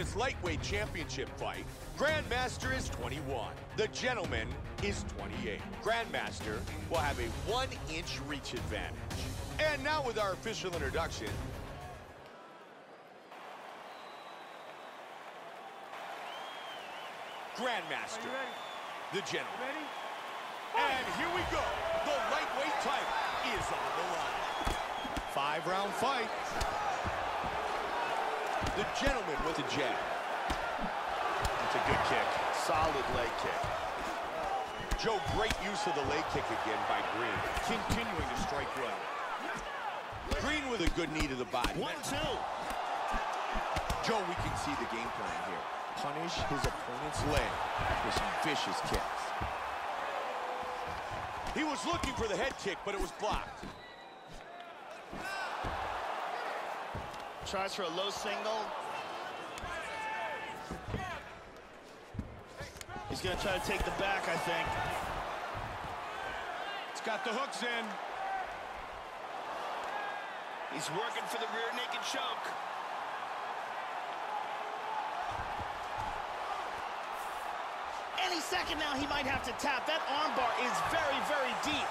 this lightweight championship fight, Grandmaster is 21. The gentleman is 28. Grandmaster will have a one-inch reach advantage. And now with our official introduction, Grandmaster, the gentleman. Ready? And here we go. The lightweight title is on the line. Five-round fight. The gentleman with a jab. It's a good kick. Solid leg kick. Joe, great use of the leg kick again by Green. Continuing to strike well. Green with a good knee to the body. One, two. Joe, we can see the game plan here. Punish his opponent's leg with some vicious kicks. He was looking for the head kick, but it was blocked. Tries for a low single. He's gonna try to take the back, I think. It's got the hooks in. He's working for the rear naked choke. Any second now, he might have to tap. That armbar is very, very deep.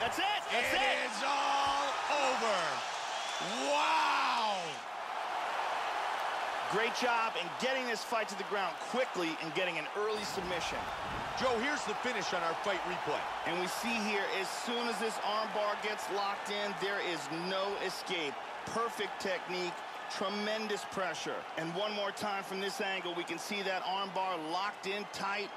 That's it. That's it. It is all over. Wow. Great job in getting this fight to the ground quickly and getting an early submission. Joe, here's the finish on our fight replay. And we see here, as soon as this armbar gets locked in, there is no escape. Perfect technique, tremendous pressure. And one more time from this angle, we can see that armbar locked in tight,